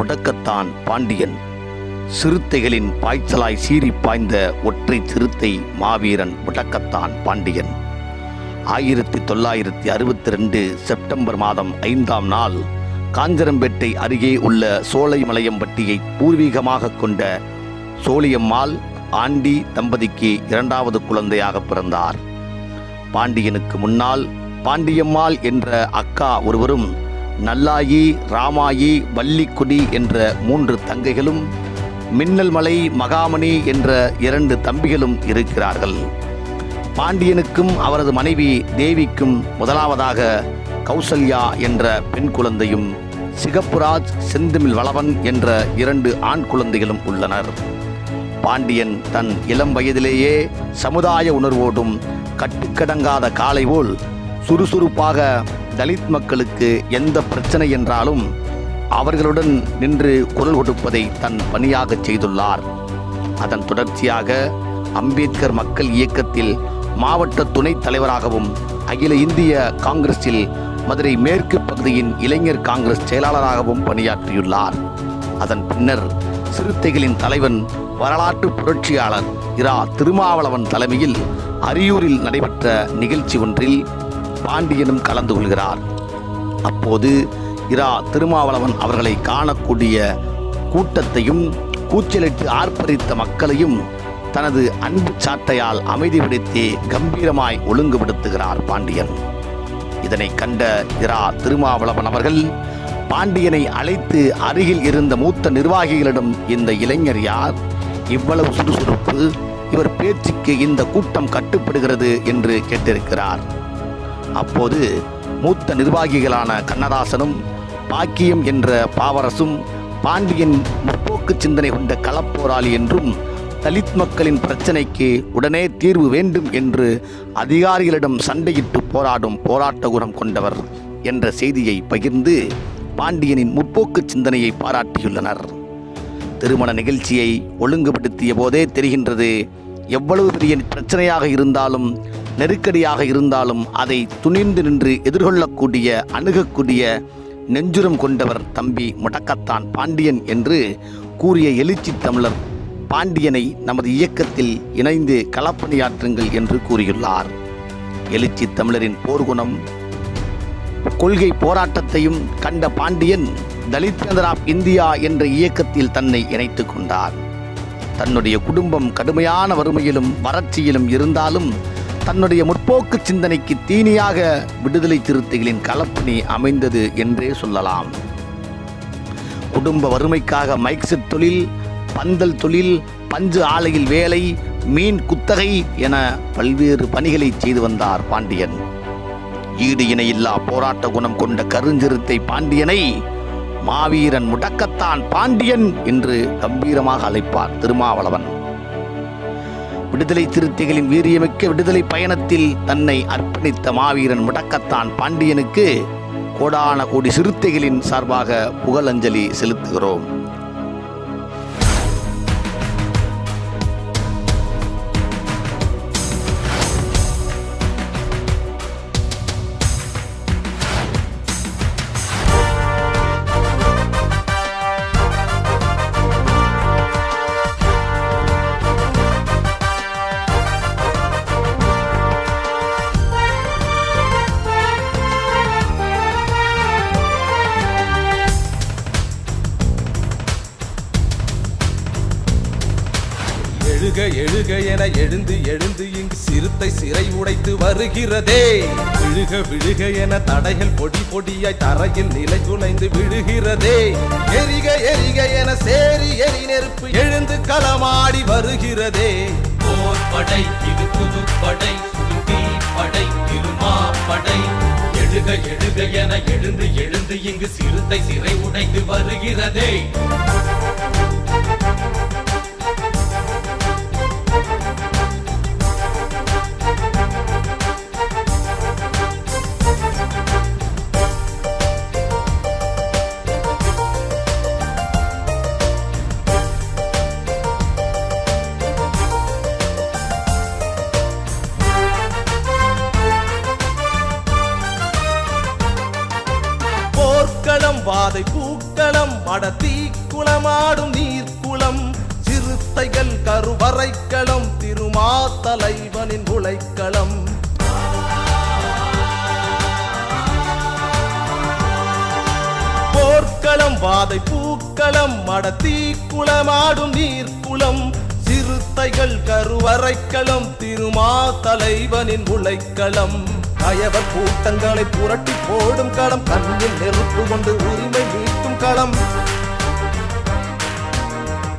முடக்கத்தான் பாண்டியன். சிறுத்தைகளின் பாய்ச்சலாய் சீறி பாய்ந்த ஒற்றை சிறுத்தை மாவீரன் முடக்கத்தான் பாண்டியன். ஆயிரத்தி தொள்ளாயிரத்தி அறுபத்தி ரெண்டு செப்டம்பர் மாதம் ஐந்தாம் நாள் காஞ்சரம்பேட்டை அருகே உள்ள சோலைமலையம்பட்டியை பூர்வீகமாக கொண்ட சோழியம்மாள் ஆண்டி தம்பதிக்கு இரண்டாவது குழந்தையாக பிறந்தார். பாண்டியனுக்கு முன்னால் பாண்டியம்மாள் என்ற அக்கா ஒருவரும் நல்லாயி ராமாயி வள்ளிக்குடி என்ற மூன்று தங்கைகளும் மின்னல்மலை மகாமணி என்ற இரண்டு தம்பிகளும் இருக்கிறார்கள். பாண்டியனுக்கும் அவரது மனைவி தேவிக்கும் முதலாவதாக கௌசல்யா என்ற பெண் குழந்தையும் சிகப்புராஜ் செந்திமில் வளவன் என்ற இரண்டு ஆண் குழந்தைகளும் உள்ளனர். பாண்டியன் தன் இளம் வயதிலேயே சமுதாய உணர்வோடும் கட்டுக்கடங்காத காலை போல் சுறுசுறுப்பாக தலித் மக்களுக்கு எந்த பிரச்சனை என்றாலும் அவர்களுடன் நின்று குரல் கொடுப்பதை தன் பணியாகச் செய்துள்ளார். அதன் தொடர்ச்சியாக அம்பேத்கர் மக்கள் இயக்கத்தில் மாவட்ட துணைத் தலைவராகவும் அகில இந்திய காங்கிரஸில் மதுரை மேற்கு பகுதியின் இளைஞர் காங்கிரஸ் செயலாளராகவும் பணியாற்றியுள்ளார். அதன் பின்னர் சிறுத்தைகளின் தலைவன் வரலாற்று புரட்சியாளர் இரா திருமாவளவன் தலைமையில் அரியூரில் நடைபெற்ற நிகழ்ச்சி ஒன்றில் பாண்டியனும் கலந்து கொள்கிறார். அப்போது இரா திருமாவளவன் அவர்களை காணக்கூடிய கூட்டத்தையும் கூச்சலிட்டு ஆர்ப்பரித்த மக்களையும் தனது அன்பு சாட்டையால் அமைதிப்படுத்தி கம்பீரமாய் ஒழுங்குபடுத்துகிறார் பாண்டியன். இதனை கண்ட இரா திருமாவளவன் அவர்கள் பாண்டியனை அழைத்து அருகில் இருந்த மூத்த நிர்வாகிகளிடம் இந்த இளைஞர் யார்? இவ்வளவு சுறுசுறுப்பு இவர் பேச்சுக்கு இந்த கூட்டம் கட்டுப்படுகிறது என்று கேட்டிருக்கிறார். அப்போது மூத்த நிர்வாகிகளான கண்ணதாசனும் பாக்கியம் என்ற பாவரசும் பாண்டியன் முற்போக்கு சிந்தனை கொண்ட களப்போராளி என்றும் தலித் மக்களின் பிரச்சனைக்கு உடனே தீர்வு வேண்டும் என்று அதிகாரிகளிடம் சண்டையிட்டு போராடும் போராட்ட குணம் கொண்டவர் என்ற செய்தியை பகிர்ந்து பாண்டியனின் முற்போக்கு சிந்தனையை பாராட்டியுள்ளனர். திருமண நிகழ்ச்சியை ஒழுங்குபடுத்திய போதே தெரிகின்றது எவ்வளவு பெரிய பிரச்சனையாக இருந்தாலும் நெருக்கடியாக இருந்தாலும் அதை துணிந்து நின்று எதிர்கொள்ளக்கூடிய அணுகக்கூடிய நெஞ்சுரம் கொண்டவர் தம்பி முடக்கத்தான் பாண்டியன் என்று கூறிய எழுச்சி தமிழர் பாண்டியனை நமது இயக்கத்தில் இணைந்து களப்பணியாற்றுங்கள் என்று கூறியுள்ளார். எழுச்சி தமிழரின் போர்குணம் கொள்கை போராட்டத்தையும் கண்ட பாண்டியன் தலித் கேந்தர் ஆஃப் இந்தியா என்ற இயக்கத்தில் தன்னை இணைத்துக் கொண்டார். தன்னுடைய குடும்பம் கடுமையான வறுமையிலும் வறட்சியிலும் இருந்தாலும் தன்னுடைய முற்போக்கு சிந்தனைக்கு தீனியாக விடுதலை சிறுத்தைகளின் கலப்பணி அமைந்தது என்றே சொல்லலாம். குடும்ப வறுமைக்காக மைக்செட் தொழில் பந்தல் தொழில் பஞ்சு ஆலையில் வேலை மீன் குத்தகை என பல்வேறு பணிகளை செய்து வந்தார் பாண்டியன். ஈடு இணையில்லா போராட்ட குணம் கொண்ட கருஞ்சிறுத்தை பாண்டியனை மாவீரன் முடக்கத்தான் பாண்டியன் என்று கம்பீரமாக அழைப்பார் திருமாவளவன். விடுதலை திருத்திகளின் வீரியமிக்க விடுதலை பயணத்தில் தன்னை அர்ப்பணித்த மாவீரன் முடக்கத்தான் பாண்டியனுக்கு கோடான கோடி சிறுத்தைகளின் சார்பாக புகழஞ்சலி செலுத்துகிறோம். எழுந்து எழுந்து இங்கு சிறுத்தை சிறை உடைத்து வருகிறதே. விழுக விழுக என தடைகள் பொடி பொடியாய் தரையில் நிலை குலைந்து விழுகிறதே. எரிக எரிக என சேரி எரி நெருப்பு எழுந்து களமாடி வருகிறதே. போர் படை இது புது படை படை திருமா படை எழுக எழுக என எழுந்து எழுந்து இங்கு சிறுத்தை சிறை உடைந்து வருகிறதே. வாதை பூக்களம் அடத்தி குளமாடும் நீர்க்குளம் சிறுத்தைகள் கருவறைக்களம் திருமா தலைவனின் உழைக்களம். போர்க்களம் வாதை பூக்களம் மடத்தி குளமாடும் நீர்க்குளம் சிறுத்தைகள் கருவறைக்களம் திருமா தலைவனின் உழைக்களம். கயவர் கூட்டங்களை புரட்டி போடும் களம். கண்ணில் நெருப்பு கொண்டு உரிமை மீட்டும் களம்.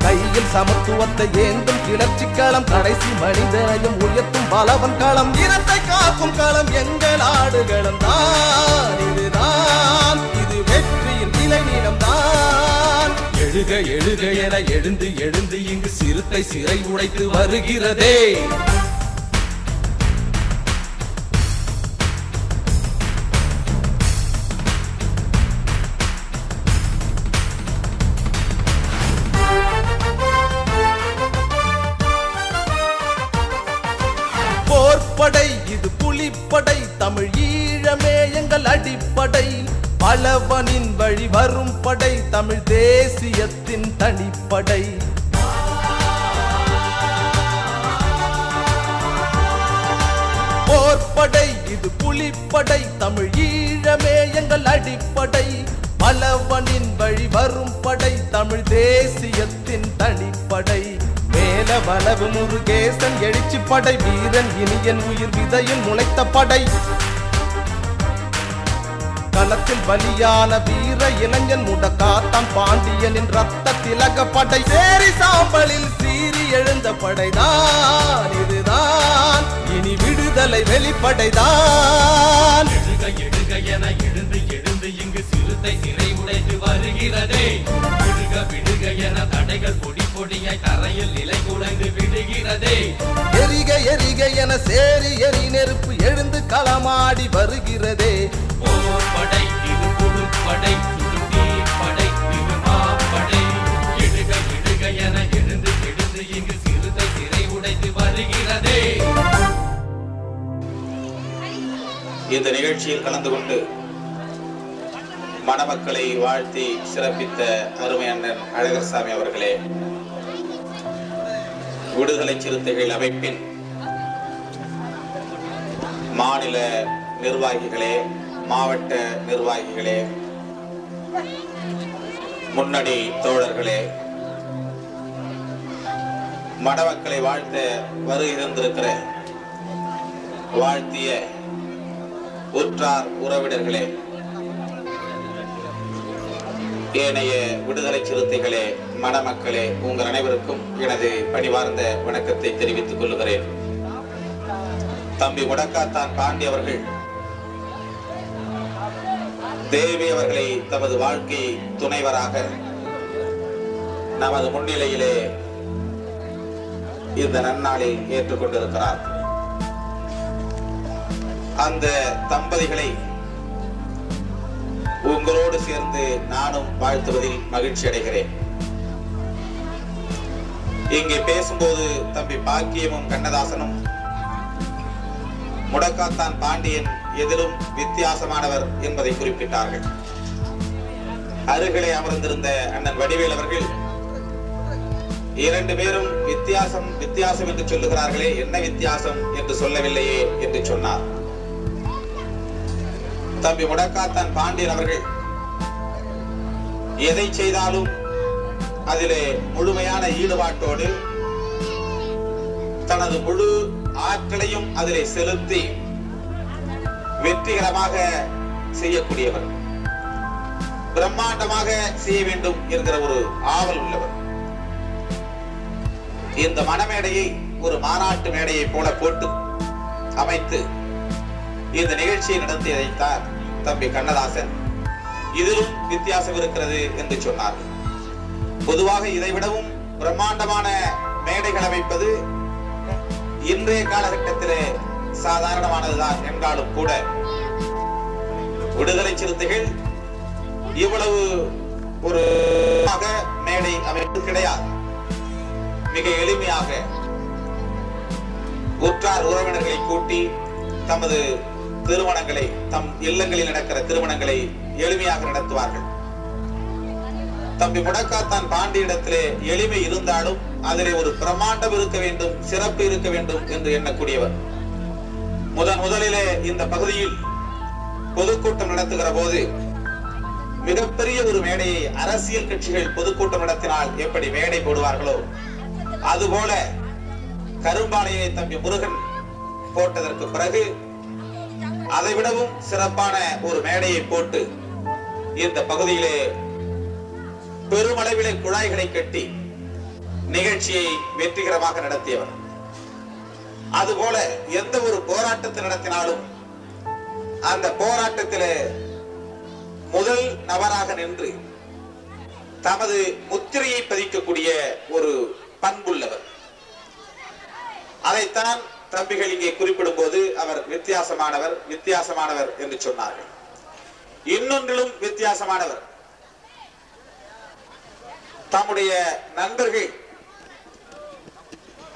கையில் சமத்துவத்தை ஏந்தும் கிளர்ச்சி களம். கடைசி மனிதனையும் உயர்த்தும் பலவன் களம். இனத்தை காக்கும் களம் எங்கள் ஆடுகளம் தான். இதுதான் இது வெற்றியின் இளைஞனம் தான். எழுக எழுக என எழுந்து எழுந்து இங்கு சிறுத்தை சிறை உடைத்து வருகிறதே. தமிழ் ஈழமே எங்கள் அடிப்படை. பலவனின் வழி வரும் படை தமிழ் தேசியத்தின் தனிப்படை. போர்படை இது புலிப்படை தமிழ் ஈழமே எங்கள் அடிப்படை. பலவனின் வழி வரும் படை தமிழ் தேசியத்தின் தனிப்படை. மேல வளவு முருகேசன் எழுச்சி படை வீரன் இனியன் உயிர் விதையில் முளைத்த படை. களத்தில் வலியான வீர இளைஞன் முடக்காத்தான் பாண்டியனின் ரத்த திலக படை. சேரி சாம்பலில் சீறி எழுந்த படைதான் இதுதான். இனி விடுதலை வெளிப்படைதான். எழுக எழுக என எழுந்து எழுந்து இங்கு சிறுத்தை சிறை உடைத்து வருகிறதே. விடுக விடுக என தடைகள் பொடி பொடியாய் தரையில் நிலை குலைந்து விடுகிறதே. எரிக எரிக என சேரி எரி நெருப்பு எழுந்து களமாடி வருகிறதே. போர் படை இது புது படை சுருதி படை இது மாப்படை எழுக எழுக என எழுந்து எழுந்து இங்கு சிறுத்தை சிறை உடைத்து வருகிறதே. இந்த நிகழ்ச்சியில் கலந்து கொண்டு மணமக்களை வாழ்த்தி சிறப்பித்த அருமை அண்ணன் அழகர்சாமி அவர்களே. விடுதலை சிறுத்தைகள் அமைப்பின் மாநில நிர்வாகிகளே மாவட்ட நிர்வாகிகளே முன்னணி தோழர்களே மணமக்களை வாழ்த்த வருகிறந்திருக்கிற வாழ்த்திய உற்றார் உறவினர்களே ஏனைய விடுதலை சிறுத்தைகளே மணமக்களே உங்கள் அனைவருக்கும் எனது பணிவார்ந்த வணக்கத்தை தெரிவித்துக் கொள்கிறேன். தம்பி முடக்காத்தான் பாண்டி அவர்கள் தேவி அவர்களை தமது வாழ்க்கை துணைவராக நமது முன்னிலையிலே இந்த நன்னாளில் ஏற்றுக்கொண்டிருக்கிறார். அந்த தம்பதிகளை உங்களோடு சேர்ந்து நானும் வாழ்த்துவதில் மகிழ்ச்சி அடைகிறேன். இங்கே பேசும்போது தம்பி பாக்கியமும் கண்ணதாசனும் முடக்காத்தான் பாண்டியன் எதிலும் வித்தியாசமானவர் என்பதை குறிப்பிட்டார்கள். அருகிலே அமர்ந்திருந்த அண்ணன் வடிவேல் அவர்கள் இரண்டு பேரும் வித்தியாசம் வித்தியாசம் என்று சொல்லுகிறார்களே என்ன வித்தியாசம் என்று சொல்லவில்லையே என்று சொன்னார். தம்பி முடக்காத்தான் பாண்டியன் அவர்கள். எதை செய்தாலும் அதிலே முழுமையான ஈடுபாட்டோடு தனது முழு ஆற்றலையும் அதிலே செலுத்தி வெற்றிகரமாக செய்யக்கூடியவர். பிரம்மாண்டமாக செய்ய வேண்டும் என்கிற ஒரு ஆவல் உள்ளவர். இந்த மனமேடையை ஒரு மாநாட்டு மேடையை போல போட்டு அமைத்து இந்த நிகழ்ச்சியை நடத்தியதைத்தான் தம்பி கண்ணதாசன். இதிலும் வித்தியாசம் இருக்கிறது என்று சொன்னார். பொதுவாக இதை விடவும் பிரம்மாண்டமான மேடைகள் அமைப்பது இன்றைய காலகட்டத்திலே சாதாரணமானதுதான் என்றாலும் கூட. விடுதலை சிறுத்தைகள் இவ்வளவு ஒரு மேடை அமைப்பு கிடையாது. மிக எளிமையாக உற்றார் உறவினர்களை கூட்டி தமது திருமணங்களை தம் இல்லங்களில் நடக்கிற திருமணங்களை எளிமையாக நடத்துவார்கள். தம்பி முடக்காத்தான் பாண்டியிடத்திலே எளிமை இருந்தாலும் அதிலே ஒரு பிரமாண்டம் இருக்க வேண்டும் சிறப்பு இருக்க வேண்டும் என்று எண்ணக்கூடியவர். முதன் முதலிலே இந்த பகுதியில் பொதுக்கூட்டம் நடத்துகிற போது மிகப்பெரிய ஒரு மேடையை அரசியல் கட்சிகள் பொதுக்கூட்டம் நடத்தினால் எப்படி மேடை போடுவார்களோ அதுபோல கரும்பாலையை தம்பி முருகன் போட்டதற்கு பிறகு அதை விடவும் சிறப்பான ஒரு மேடையை போட்டு இந்த பகுதியிலே பெருமளவிலே குழாய்களை கட்டி நிகழ்ச்சியை வெற்றிகரமாக நடத்தியவர். அதுபோல எந்த ஒரு போராட்டத்தை நடத்தினாலும் அந்த போராட்டத்திலே முதல் நபராக நின்று தமது முத்திரையை பதிக்கக்கூடிய ஒரு பண்புள்ளவர். அதைத்தான் தம்பிகள் இங்கே குறிப்பிடும் போது அவர் வித்தியாசமானவர் வித்தியாசமானவர் என்று சொன்னார்கள். இன்னொன்றிலும் வித்தியாசமானவர். தம்முடைய நண்பர்கள்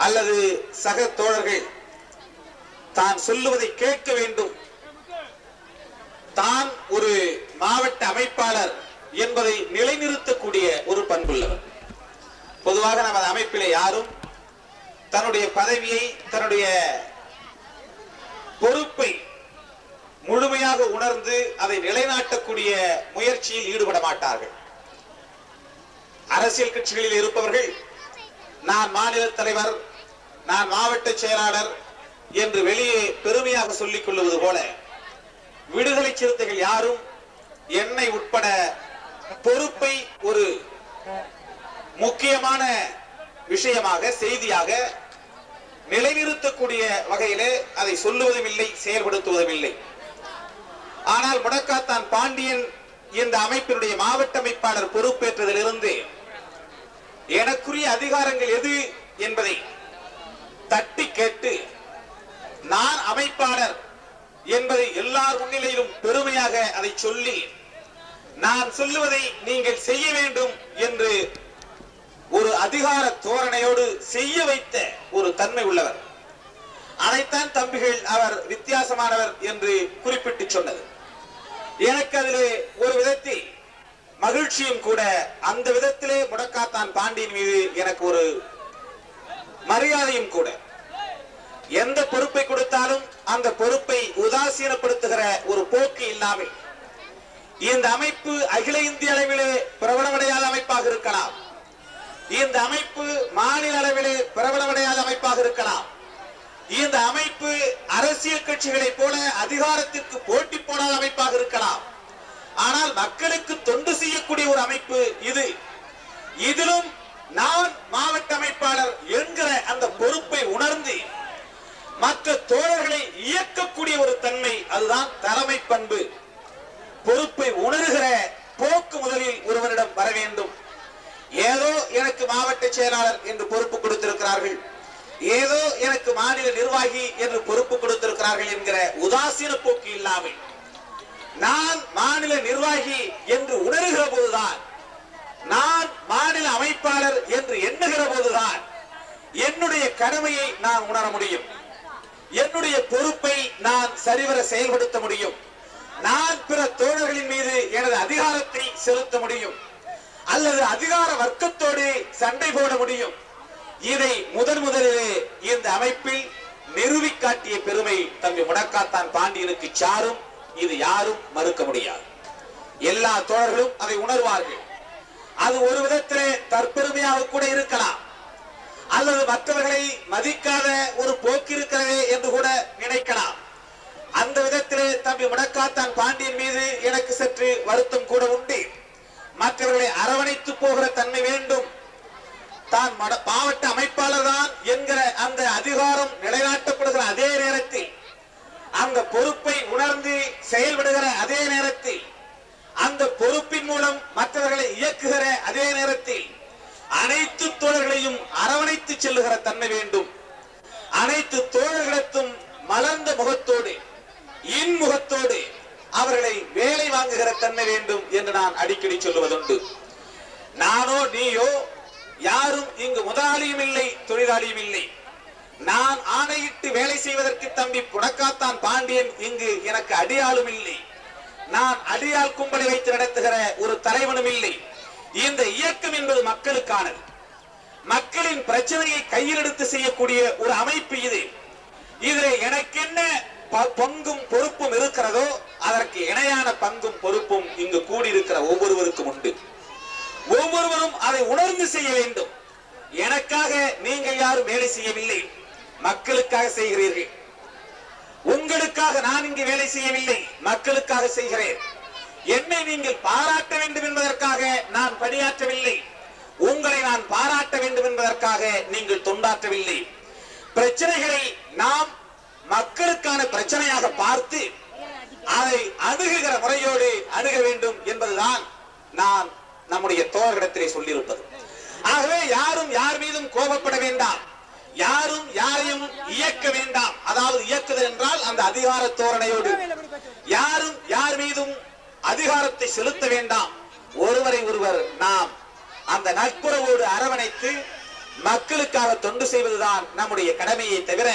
அல்லது சக தோழர்கள் தான் சொல்லுவதை கேட்க வேண்டும். தான் ஒரு மாவட்ட அமைப்பாளர் என்பதை நிலைநிறுத்தக்கூடிய ஒரு பண்புள்ளவர். பொதுவாக நமது அமைப்பிலே யாரும் தன்னுடைய பதவியை தன்னுடைய பொறுப்பை முழுமையாக உணர்ந்து அதை நிலைநாட்டக்கூடிய முயற்சியில் ஈடுபட மாட்டார்கள். அரசியல் கட்சிகளில் இருப்பவர்கள் நான் மாநில தலைவர் நான் மாவட்ட செயலாளர் என்று வெளியே பெருமையாக சொல்லிக் கொள்வது போல விடுதலை சிறுத்தைகள் யாரும் என்னை உட்பட பொறுப்பை ஒரு முக்கியமான விஷயமாக செய்தியாக நிலைநிறுத்தக்கூடிய வகையிலே அதை சொல்லுவதும் இல்லை செயல்படுத்துவதும் இல்லை ஆனால் முடக்காத்தான் பாண்டியன் இந்த அமைப்பினுடைய மாவட்ட அமைப்பாளர் பொறுப்பேற்றதிலிருந்து எனக்குரிய அதிகாரங்கள் எது என்பதை தட்டி கேட்டு நான் அமைப்பாளர் என்பதை எல்லார் முன்னிலையிலும் பெருமையாக அதை சொல்லி நான் சொல்லுவதை நீங்கள் செய்ய வேண்டும் என்று ஒரு அதிகார தோரணையோடு செய்ய வைத்த ஒரு தன்மை உள்ளவர். அதைத்தான் தம்பிகள் அவர் வித்தியாசமானவர் என்று குறிப்பிட்டு சொன்னது. எனக்கு அதிலே ஒரு விதத்தில் மகிழ்ச்சியும் கூட அந்த விதத்திலே முடக்காத்தான் பாண்டியன் மீது எனக்கு ஒரு மரியாதையும் கூட. எந்த பொறுப்பை கொடுத்தாலும் அந்த பொறுப்பை உதாசீனப்படுத்துகிற ஒரு போக்கு இல்லாமல் இந்த அமைப்பு அகில இந்திய அளவிலே பிரபலமடையாத அமைப்பாக இருக்கலாம். இந்த அமைப்பு மாநில அளவிலே பிரபலமடையாத அமைப்பாக இருக்கலாம். இந்த அமைப்பு அரசியல் கட்சிகளைப் போல அதிகாரத்திற்கு போட்டி போடாத அமைப்பாக இருக்கலாம். ஆனால் மக்களுக்கு தொண்டு செய்யக்கூடிய ஒரு அமைப்பு இது. இதிலும் நான் மாவட்ட அமைப்பாளர் என்கிற அந்த பொறுப்பை உணர்ந்து மற்ற தோழர்களை இயக்கக்கூடிய ஒரு தன்மை அதுதான் தலைமை பண்பு. பொறுப்பை உணர்கிற போக்கு முதலில் ஒருவரிடம் வர வேண்டும். ஏதோ எனக்கு மாவட்ட செயலாளர் என்று பொறுப்பு கொடுத்திருக்கிறார்கள். ஏதோ எனக்கு மாநில நிர்வாகி என்று பொறுப்பு கொடுத்திருக்கிறார்கள் என்கிற உதாசீன போக்கு இல்லாமல் நான் மாநில நிர்வாகி என்று உணர்கிற போதுதான் நான் மாநில அமைப்பாளர் என்று எண்ணுகிற போதுதான் என்னுடைய கடமையை நான் உணர முடியும். என்னுடைய பொறுப்பை நான் சரிவர செயல்படுத்த முடியும். நான் பிற தோழர்களின் மீது எனது அதிகாரத்தை செலுத்த முடியும். அல்லது அதிகார வர்க்கத்தோடு சண்டை போட முடியும். இதை முதன் முதலிலே இந்த அமைப்பில் நிறுவி காட்டிய பெருமை தம்பி முடக்காத்தான் பாண்டியனுக்கு சாரும் இது யாரும் மறுக்க முடியாது. எல்லா தோழர்களும் அதை உணர்வார்கள். அது ஒரு விதத்திலே தற்பெருமையாக கூட இருக்கலாம். அல்லது மற்றவர்களை மதிக்காத ஒரு போக்கு இருக்கிறதே என்று கூட நினைக்கலாம். அந்த விதத்திலே தம்பி முடக்காத்தான் பாண்டியன் மீது எனக்கு சற்று வருத்தம் கூட உண்டு. மற்றவர்களை அரவணைத்து போகிற தன்மை வேண்டும். தான் மட- மாவட்ட அமைப்பாளர் தான் என்கிற அந்த அதிகாரம் நிலைநாட்டப்படுகிற அதே நேரத்தில் அந்த பொறுப்பை உணர்ந்து செயல்படுகிற அதே நேரத்தில் அந்த பொறுப்பின் மூலம் மற்றவர்களை இயக்குகிற அதே நேரத்தில் அனைத்து தோழர்களையும் அரவணைத்து செல்லுகிற தன்மை வேண்டும். அனைத்து தோழர்களுக்கும் மலர்ந்த முகத்தோடு இன்முகத்தோடு அவர்களை வேலை வாங்குகிற தன்மை வேண்டும் என்று நான் அடிக்கடி சொல்லுவதுண்டு. நானோ நீயோ யாரும் இங்கு முதலாளியும் இல்லை தொழிலாளியும் இல்லை. நான் ஆணையிட்டு வேலை செய்வதற்கு தம்பி புடக்காத்தான் பாண்டியன் இங்கு எனக்கு அடியாளும் இல்லை. நான் அடியாள் கும்பலை வைத்து நடத்துகிற ஒரு தலைவனும் இல்லை. இந்த இயக்கம் என்பது மக்களுக்கானது. மக்களின் பிரச்சனையை கையில் எடுத்து செய்யக்கூடிய ஒரு அமைப்பு இது. இதில் எனக்கென்ன பங்கும் பொறுப்பும் இருக்கிறதோ அதற்கு இணையான பங்கும் பொறுப்பும் இங்கு கூடியிருக்கிற ஒவ்வொருவருக்கும் உண்டு. ஒவ்வொருவரும் அதை உணர்ந்து செய்ய வேண்டும். எனக்காக நீங்கள் யாரும் வேலை செய்யவில்லை. மக்களுக்காக செய்கிறீர்கள். உங்களுக்காக நான் இங்கு வேலை செய்யவில்லை. மக்களுக்காக செய்கிறேன். என்னை நீங்கள் பாராட்ட வேண்டும் என்பதற்காக நான் பணியாற்றவில்லை. உங்களை நான் பாராட்ட வேண்டும் என்பதற்காக நீங்கள் தொண்டாற்றவில்லை. பிரச்சனைகளை நாம் மக்களுக்கான பிரச்சனையாக பார்த்து அதை அணுகுகிற முறையோடு அணுக வேண்டும் என்பதுதான் நான் நம்முடைய தோழர்களிடத்திலே சொல்லியிருப்பது. ஆகவே யாரும் யார் மீதும் கோபப்பட வேண்டாம். யாரும் யாரையும் இயக்க வேண்டாம். அதாவது இயக்குதல் என்றால் அந்த அதிகார தோரணையோடு. யாரும் யார் மீதும் அதிகாரத்தை செலுத்த வேண்டாம். ஒருவரை ஒருவர் நாம் அந்த நட்புறவோடு அரவணைத்து மக்களுக்காக தொண்டு செய்வதுதான் நம்முடைய கடமையை தவிர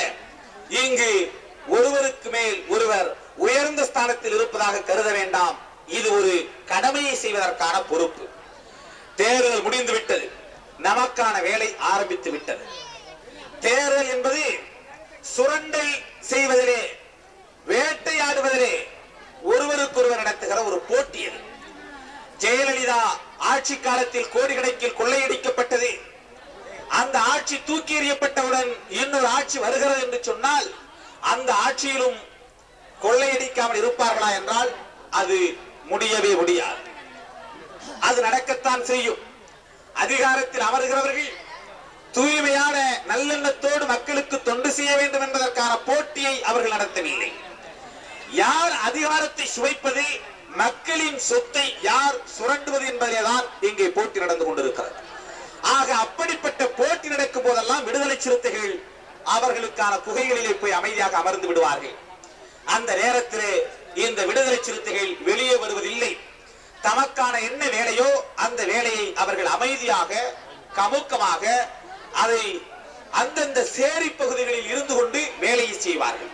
இங்கு ஒருவருக்கு மேல் ஒருவர் உயர்ந்த ஸ்தானத்தில் இருப்பதாக கருத வேண்டாம். இது ஒரு கடமையை செய்வதற்கான பொறுப்பு. தேர்தல் முடிந்து விட்டது நமக்கான வேலை ஆரம்பித்து விட்டது. தேர்தல் என்பது சுரண்டை செய்வதிலே வேட்டையாடுவதிலே ஒருவருக்கொருவர் நடத்துகிற ஒரு போட்டி அது. ஜெயலலிதா ஆட்சி காலத்தில் கோடிக்கணக்கில் கொள்ளையடிக்கப்பட்டது. அந்த ஆட்சி தூக்கி எறியப்பட்டவுடன் இன்னொரு ஆட்சி வருகிறது என்று சொன்னால் அந்த ஆட்சியிலும் கொள்ளையடிக்காமல் இருப்பார்களா என்றால் அது முடியவே முடியாது. அது நடக்கத்தான் செய்யும். அதிகாரத்தில் அமர்கிறவர்கள் தூய்மையான நல்லெண்ணத்தோடு மக்களுக்கு தொண்டு செய்ய வேண்டும் என்பதற்கான போட்டியை அவர்கள் நடத்தவில்லை. யார் அதிகாரத்தை சுவைப்பது மக்களின் சொத்தை யார் சுரண்டுவது என்பதிலேதான் இங்கே போட்டி நடந்து கொண்டிருக்கிறது. ஆக அப்படிப்பட்ட போட்டி நடக்கும் போதெல்லாம் விடுதலை சிறுத்தைகள் அவர்களுக்கான குகைகளிலே போய் அமைதியாக அமர்ந்து விடுவார்கள். அந்த நேரத்திலே இந்த விடுதலை சிறுத்தைகள் வெளியே வருவதில்லை. தமக்கான என்ன வேலையோ அந்த வேலையை அவர்கள் அமைதியாக கமுக்கமாக அதை அந்தந்த சேரி பகுதிகளில் இருந்து கொண்டு வேலையை செய்வார்கள்.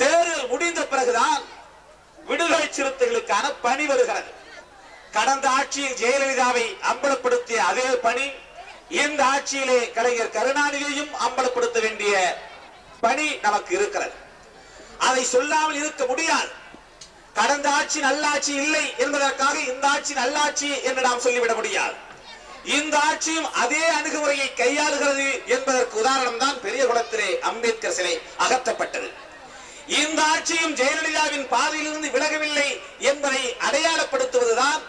தேர்தல் முடிந்த பிறகுதான் விடுதலை சிறுத்தைகளுக்கான பணி வருகிறது. கடந்த ஆட்சியில் ஜெயலலிதாவை அம்பலப்படுத்திய அதே பணி இந்த ஆட்சியிலே கலைஞர் கருணாநிதியையும் அம்பலப்படுத்த வேண்டிய பணி நமக்கு இருக்கிறது. அதை சொல்லாமல் இருக்க முடியாது. கடந்த ஆட்சி நல்லாட்சி இல்லை என்பதற்காக இந்த ஆட்சி நல்லாட்சி என்று நாம் சொல்லிவிட முடியாது. இந்த ஆட்சியும் அதே அணுகுமுறையை கையாளுகிறது என்பதற்கு உதாரணம் தான் பெரிய குளத்திலே அம்பேத்கர் சிலை அகற்றப்பட்டது. இந்த ஆட்சியும் ஜெயலலிதாவின் பாதையிலிருந்து விலகவில்லை என்பதை அடையாளப்படுத்துவதுதான்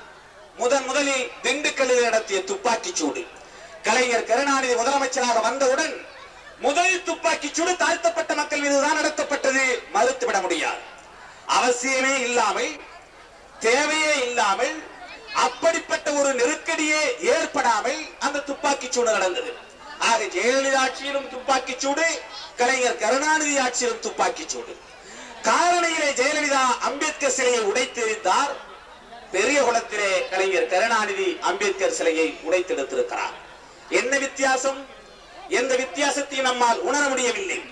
முதன் முதலில் திண்டுக்கல்லில் நடத்திய துப்பாக்கிச் சூடு. கலைஞர் கருணாநிதி முதலமைச்சராக வந்தவுடன் முதல் துப்பாக்கி சூடு தாழ்த்தப்பட்ட மக்கள் மீதுதான் நடத்தப்பட்டது. மறுத்துவிட முடியாது. அவசியமே இல்லாமல் தேவையே இல்லாமல் அப்படிப்பட்ட ஒரு நெருக்கடியே ஏற்படாமல் அந்த துப்பாக்கிச் சூடு நடந்தது. ஆக ஜெயலலிதா ஆட்சியிலும் துப்பாக்கிச் சூடு கலைஞர் கருணாநிதி ஆட்சியிலும் துப்பாக்கிச் சூடு. காரணியிலே ஜெயலலிதா அம்பேத்கர் சிலையை உடைத்தெறிந்தார் பெரிய குளத்திலே கலைஞர் கருணாநிதி அம்பேத்கர் சிலையை உடைத்தெடுத்திருக்கிறார். என்ன வித்தியாசம்? எந்த வித்தியாசத்தையும் நம்மால் உணர முடியவில்லை.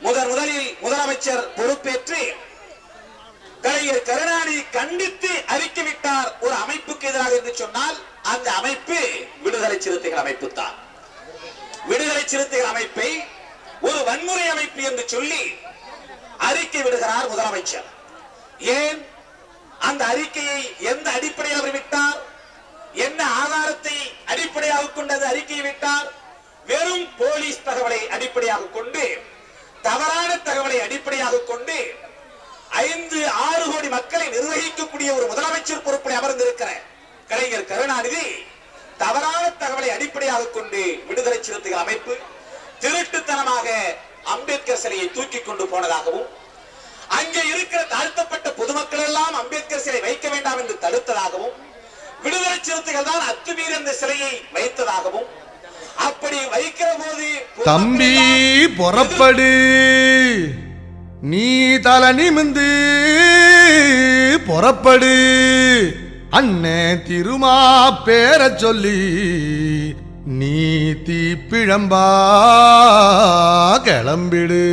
முதன் முதலில் முதலமைச்சர் பொறுப்பேற்று கலைஞர் கருணாநிதி கண்டித்து அறிக்கை விட்டார் ஒரு அமைப்புக்கு எதிராக என்று சொன்னால் அந்த அமைப்பு விடுதலை சிறுத்தைகள் அமைப்பு தான் விடுதலை சிறுத்தைகள் அமைப்பை ஒரு வன்முறை அமைப்பு என்று சொல்லி அறிக்கை விடுகிறார் முதலமைச்சர். ஏன்? அந்த அறிக்கையை எந்த அடிப்படையில் அவர் விட்டார்? என்ன ஆதாரத்தை அடிப்படையாக கொண்டு அறிக்கை விட்டால் விட்டார் வெறும் போலீஸ் தகவலை அடிப்படையாக கொண்டு தவறான தகவலை அடிப்படையாக கொண்டு ஐந்து ஆறு கோடி மக்களை நிர்வகிக்கக்கூடிய ஒரு முதலமைச்சர் பொறுப்பில் அமர்ந்திருக்கிற கலைஞர் கருணாநிதி தவறான தகவலை அடிப்படையாக கொண்டு விடுதலை சிறுத்தைகள் அமைப்பு திருட்டுத்தனமாக அம்பேத்கர் சிலையை தூக்கி கொண்டு போனதாகவும் அங்கே இருக்கிற தாழ்த்தப்பட்ட பொதுமக்கள் எல்லாம் அம்பேத்கர் சிலை வைக்க வேண்டாம் என்று தடுத்ததாகவும் விடுதலை சிறுத்தைகள் தான் அத்துமீறி அந்த சிலையை வைத்ததாகவும் அப்படி வைக்கிற போது தம்பி புறப்படு. நீ தல நிமிந்து புறப்படு. அண்ணே திருமா பேர சொல்லி நீ தீப்பிழம்பா கிளம்பிடு.